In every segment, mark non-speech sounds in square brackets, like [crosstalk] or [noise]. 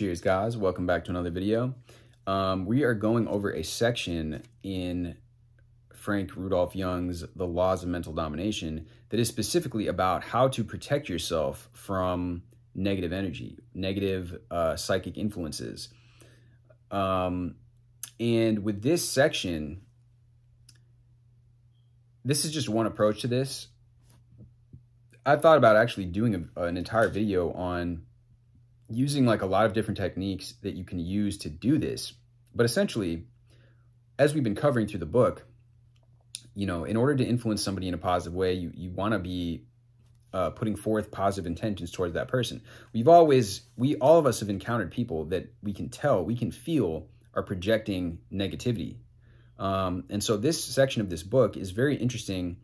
Cheers, guys. Welcome back to another video. Um, we are going over a section in Frank Rudolph Young's The Laws of Mental Domination that is specifically about how to protect yourself from negative energy, negative uh, psychic influences. Um, and with this section, this is just one approach to this. I thought about actually doing a, an entire video on using like a lot of different techniques that you can use to do this. But essentially, as we've been covering through the book, you know, in order to influence somebody in a positive way, you, you want to be uh, putting forth positive intentions towards that person. We've always, we, all of us have encountered people that we can tell, we can feel are projecting negativity. Um, and so this section of this book is very interesting.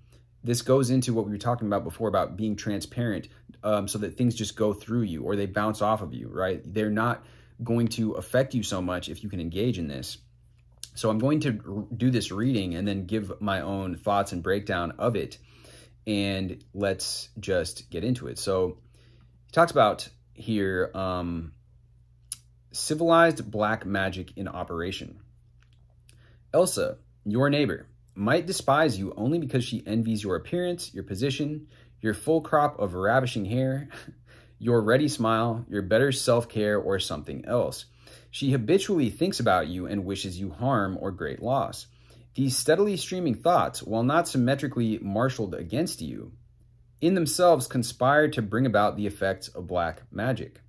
This goes into what we were talking about before about being transparent um, so that things just go through you or they bounce off of you, right? They're not going to affect you so much if you can engage in this. So I'm going to do this reading and then give my own thoughts and breakdown of it. And let's just get into it. So he talks about here um, civilized black magic in operation. Elsa, your neighbor, might despise you only because she envies your appearance, your position, your full crop of ravishing hair, [laughs] your ready smile, your better self-care, or something else. She habitually thinks about you and wishes you harm or great loss. These steadily streaming thoughts, while not symmetrically marshaled against you, in themselves conspire to bring about the effects of black magic.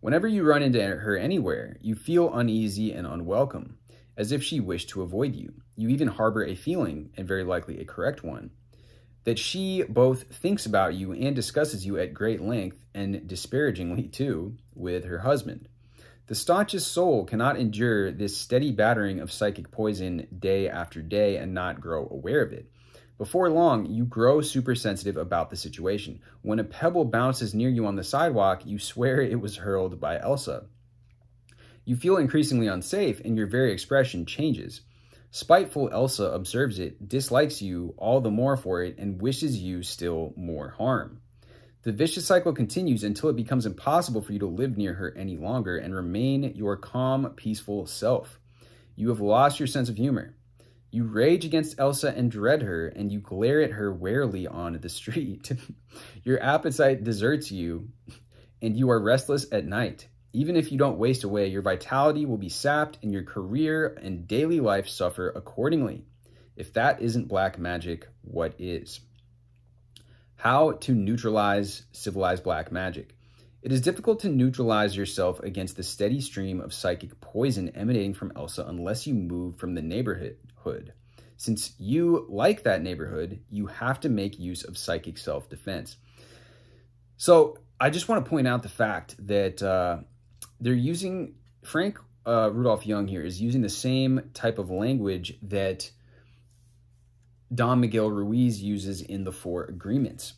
Whenever you run into her anywhere, you feel uneasy and unwelcome, as if she wished to avoid you. You even harbor a feeling, and very likely a correct one, that she both thinks about you and discusses you at great length and disparagingly too with her husband. The staunchest soul cannot endure this steady battering of psychic poison day after day and not grow aware of it. Before long, you grow super sensitive about the situation. When a pebble bounces near you on the sidewalk, you swear it was hurled by Elsa. You feel increasingly unsafe and your very expression changes. Spiteful Elsa observes it, dislikes you all the more for it, and wishes you still more harm. The vicious cycle continues until it becomes impossible for you to live near her any longer and remain your calm, peaceful self. You have lost your sense of humor. You rage against Elsa and dread her, and you glare at her warily on the street. [laughs] your appetite deserts you, and you are restless at night. Even if you don't waste away, your vitality will be sapped and your career and daily life suffer accordingly. If that isn't black magic, what is? How to neutralize civilized black magic. It is difficult to neutralize yourself against the steady stream of psychic poison emanating from Elsa unless you move from the neighborhood. Since you like that neighborhood, you have to make use of psychic self-defense. So I just want to point out the fact that uh, they're using, Frank uh, Rudolph Young here is using the same type of language that Don Miguel Ruiz uses in the Four Agreements.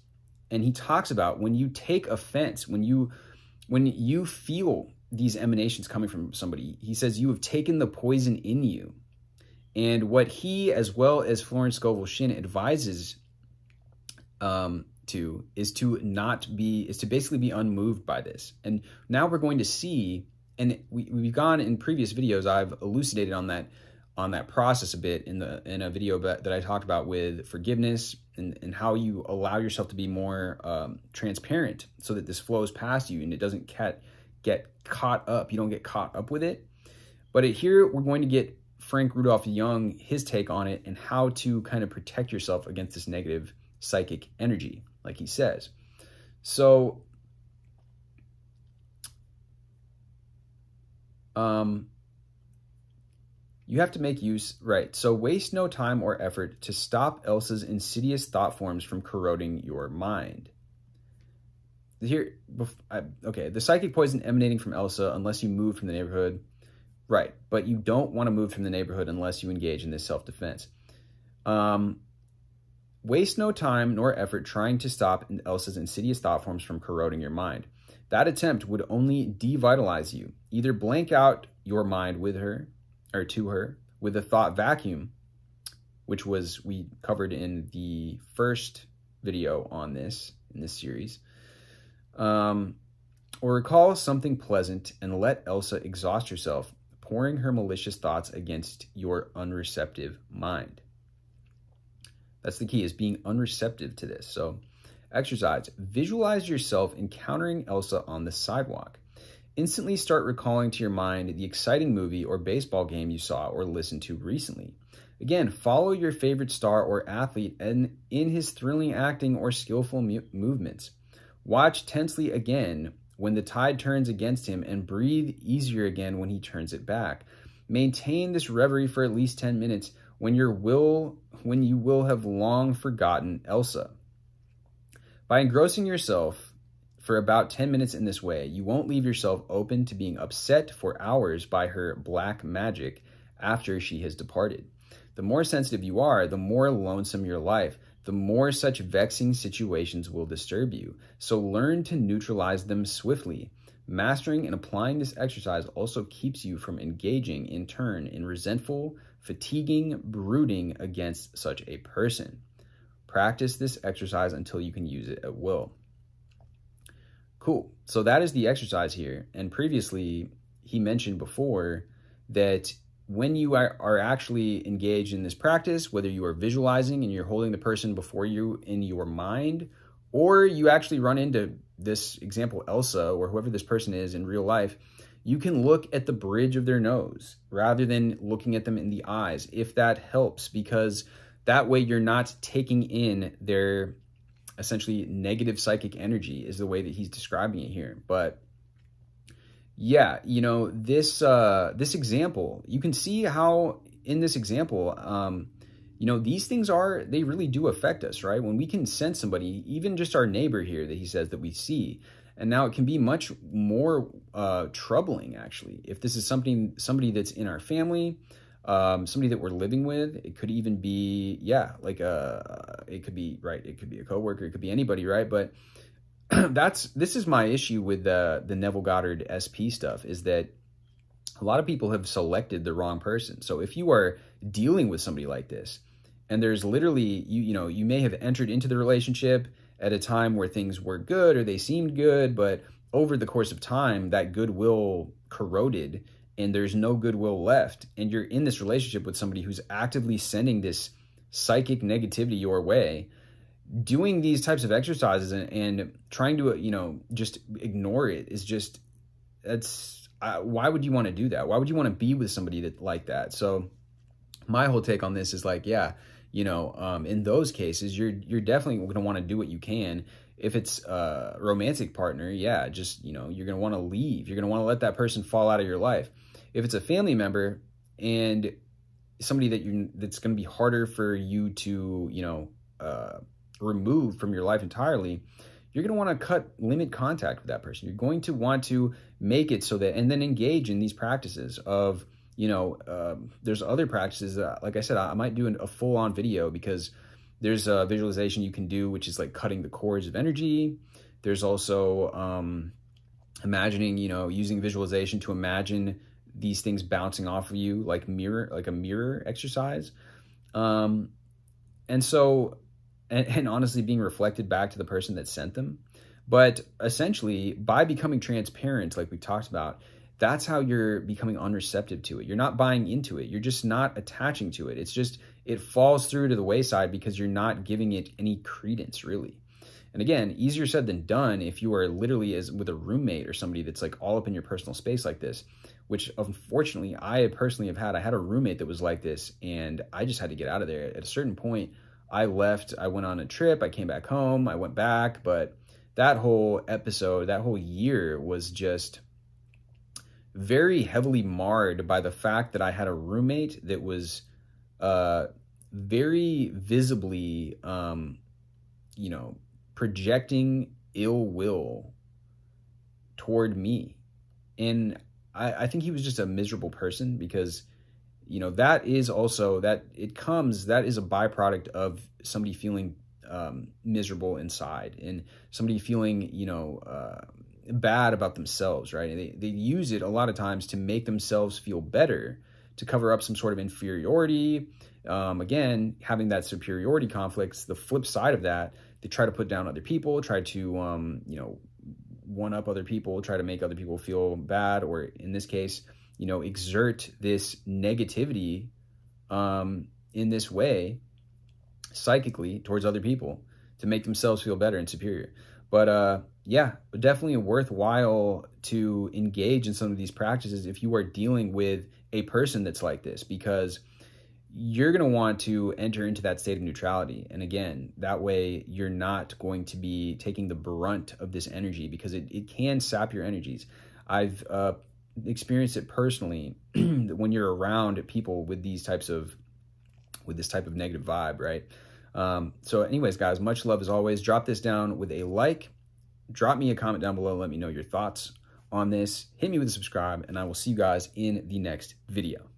And he talks about when you take offense, when you when you feel these emanations coming from somebody, he says you have taken the poison in you. And what he, as well as Florence Scovel Shinn, advises um, to is to not be is to basically be unmoved by this. And now we're going to see and we, we've gone in previous videos i've elucidated on that on that process a bit in the in a video that i talked about with forgiveness and, and how you allow yourself to be more um, transparent so that this flows past you and it doesn't get get caught up. You don't get caught up with it. But it, here we're going to get frank rudolph young his take on it and how to kind of protect yourself against this negative psychic energy like he says. So, um, you have to make use, right. So waste no time or effort to stop Elsa's insidious thought forms from corroding your mind. Here, okay, the psychic poison emanating from Elsa unless you move from the neighborhood. Right, but you don't want to move from the neighborhood unless you engage in this self-defense. Um, Waste no time nor effort trying to stop Elsa's insidious thought forms from corroding your mind. That attempt would only devitalize you. Either blank out your mind with her or to her with a thought vacuum, which was we covered in the first video on this in this series. Um, Or recall something pleasant and let Elsa exhaust herself, pouring her malicious thoughts against your unreceptive mind. That's the key, is being unreceptive to this. So, exercise. Visualize yourself encountering Elsa on the sidewalk. Instantly start recalling to your mind the exciting movie or baseball game you saw or listened to recently. Again, follow your favorite star or athlete and in his thrilling acting or skillful movements. Watch tensely again when the tide turns against him and breathe easier again when he turns it back. Maintain this reverie for at least 10 minutes when your will when you will have long forgotten Elsa. By engrossing yourself for about 10 minutes in this way, you won't leave yourself open to being upset for hours by her black magic after she has departed. The more sensitive you are, the more lonesome your life, the more such vexing situations will disturb you. So learn to neutralize them swiftly. Mastering and applying this exercise also keeps you from engaging in turn in resentful, fatiguing brooding against such a person. Practice this exercise until you can use it at will. Cool. So that is the exercise here. And previously, he mentioned before that when you are, actually engaged in this practice, whether you are visualizing and you're holding the person before you in your mind, or you actually run into this example, Elsa, or whoever this person is in real life, you can look at the bridge of their nose rather than looking at them in the eyes, if that helps, because that way you're not taking in their essentially negative psychic energy is the way that he's describing it here. But yeah, you know, this uh, this example, you can see how in this example, um, you know, these things are, they really do affect us, right? When we can sense somebody, even just our neighbor here that he says that we see, and now it can be much more uh, troubling, actually, if this is something, somebody that's in our family, um, somebody that we're living with. It could even be, yeah, like a, uh, it could be, right, it could be a coworker, it could be anybody, right? But [clears throat] that's this is my issue with the the Neville Goddard SP stuff is that a lot of people have selected the wrong person. So if you are dealing with somebody like this, and there's literally you you know you may have entered into the relationship at a time where things were good or they seemed good, but over the course of time that goodwill corroded and there's no goodwill left, and you're in this relationship with somebody who's actively sending this psychic negativity your way doing these types of exercises and, and trying to you know just ignore it is just that's uh, why would you want to do that? Why would you want to be with somebody that like that? So my whole take on this is like yeah you know um, in those cases you're you're definitely going to want to do what you can. If it's a romantic partner yeah just you know you're going to want to leave. You're going to want to let that person fall out of your life. If it's a family member and somebody that you that's going to be harder for you to you know uh, removed from your life entirely, you're going to want to cut, limit contact with that person. You're going to want to make it so that, and then engage in these practices of, you know, uh, there's other practices that, like I said, I, might do a full on video because there's a visualization you can do, which is like cutting the cords of energy. There's also um, imagining, you know, using visualization to imagine these things bouncing off of you, like mirror, like a mirror exercise. Um, and so and, [laughs] and honestly being reflected back to the person that sent them. But essentially, by becoming transparent, like we talked about, that's how you're becoming unreceptive to it. You're not buying into it. You're just not attaching to it. It's just, it falls through to the wayside because you're not giving it any credence, really. And again, easier said than done if you are literally as with a roommate or somebody that's like all up in your personal space like this, which unfortunately I personally have had. I had a roommate that was like this and I just had to get out of there. At a certain point, I left, I went on a trip, I came back home, I went back, but that whole episode, that whole year was just very heavily marred by the fact that I had a roommate that was uh, very visibly, um, you know, projecting ill will toward me. And I, I think he was just a miserable person because you know that is also that it comes that is a byproduct of somebody feeling um, miserable inside and somebody feeling you know uh, bad about themselves right and they, they use it a lot of times to make themselves feel better to cover up some sort of inferiority um, again having that superiority conflicts the flip side of that they try to put down other people try to um, you know one up other people, try to make other people feel bad, or in this case, you know, exert this negativity um, in this way psychically towards other people to make themselves feel better and superior. But uh, yeah, definitely worthwhile to engage in some of these practices if you are dealing with a person that's like this because you're going to want to enter into that state of neutrality. And again, that way you're not going to be taking the brunt of this energy because it, it can sap your energies. I've uh, experienced it personally [clears throat] when you're around people with these types of, with this type of negative vibe, right? Um, so anyways, guys, much love as always. Drop this down with a like. Drop me a comment down below. Let me know your thoughts on this. Hit me with a subscribe, and I will see you guys in the next video.